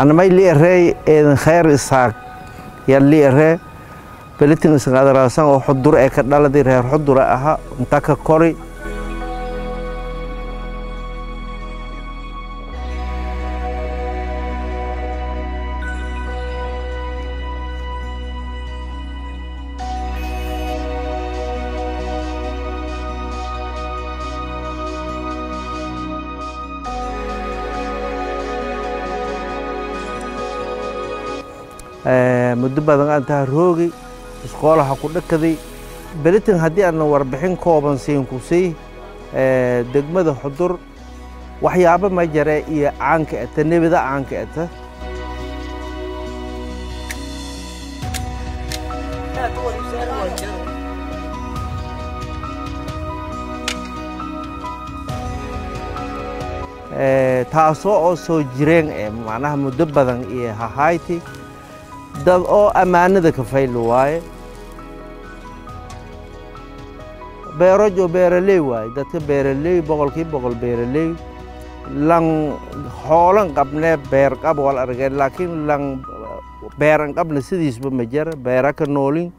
anamay li'arey eedan khayr isaaq yan li'are belitin isngadaraasan oo xudur ee ka dhaladi reer xudura aha inta ka kori muddo badan aan taha roogi iskoolaha ku dhakaday. Belitin haddii aana warbixin kooban siin ku sii. Degmada xudur waxyaabo ma jare iyo caanka eta nebida caanka eta taasoo oo soo jireen eh macnaha muddo badan iyo hahayti dad oo ammaanada ka faylo waaye. Beeroj oo beeraley waaye dadka beeraley boqolkii boqol beeraley lan hoolan qabnee beer qab wal argeen laakiin lan beeran qabna sidiisba ma jara beera ka noolin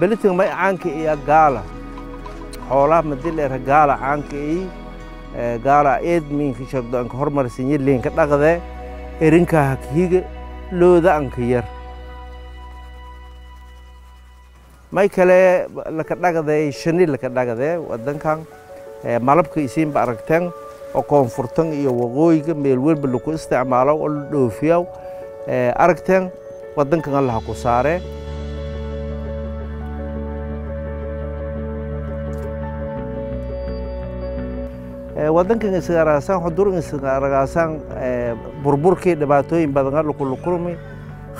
belitin may caanka iya gaala. Xoolaha madileera gaala caanka iyi gaala eed miinka shardo anka hormarsinye liinka dhaqde erinka hakhiga looda anka yar. May kale laka dhaqde shani laka dhaqde wadankan malabka isiinba aragteen oo koonfurtan iyo waqooyiga meel welba laku isticmaalo oo la dhoofiyaw aragteen wadankan allaha ku saaree wadankan isgaragaasaan xudur isgaragaasaan burburkii dhibaatooyin badan kulukulmi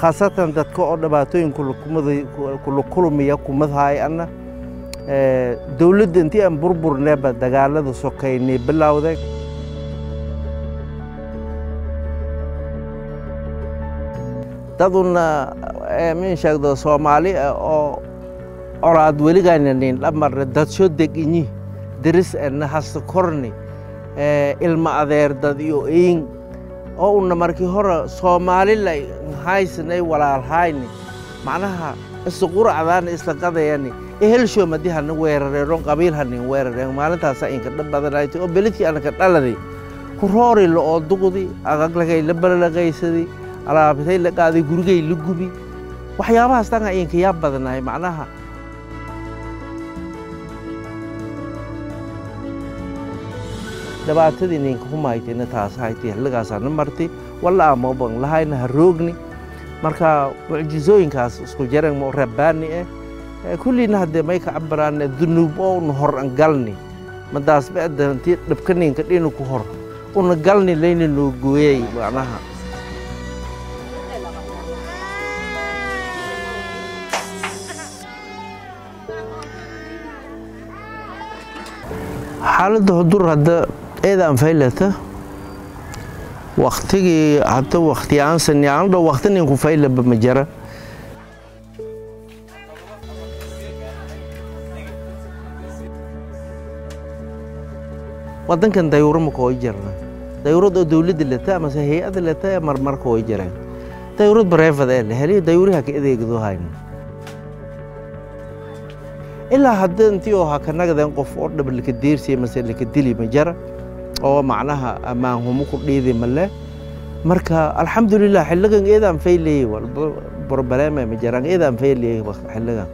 khaasatan dadka oo dhibaatooyin kulukulmiya kumadhaay ana dowladda intii aan burburneeba dagaalada sokaynay bilowday daduna min sheegdo soomaali oo colaad weligaynanin dhamarne dadsho deginyi deris ena hasta korni ilma adeer dad iyo eyin oo una markii hore soomaalila haysanay walaalhayni macnaha isquracdaana isla qadayani. Ehelsho madi hana weerareeron qabiil hanin weerareen. Maalintaasa inka dhab badanaytay oo belidkii anaka dhaladay ku roori la oo duqdi agaglagay la balalaqaysadi alaabtay la qaaday gurigay la gubi. Waxyaabahaas danga inka yaa badanahay macnaha dhibaatadii ninka humaytayna taas haytay martay walla amaban lahayna ha roogni marka mucjizooyinkaas isku jaran mo rabbaani eh. Kullina haddee may ka cabiraan dunuub oo una hor an galni. Madaas ba'daanti dhibka ninka dhinu ku hor. Una galni layna noo gooyay macnaha xaaladda hudur hadda eedaan faylata waktigii hadda waktiyaansan yaandho wakti ninku faylaba ma jara wadankan dayuuro ma kooy jarna dayuurad oo dowladda leta amase hay'ada leta ee marmar kooy jareen dayuurad bareefad ee la heliyo dayuuriha ka adeegdo hayno ilaa hadda intii oo ha ka nagdeen qof oo dhab laka deersiya mase laka dili ma jara oo macnaha ammaan humo ku dhiidi male. Marka alxamdulilah xilligan eedaan fayleyey walba barbaleema ma jaraan eedaan fayleyey xilligan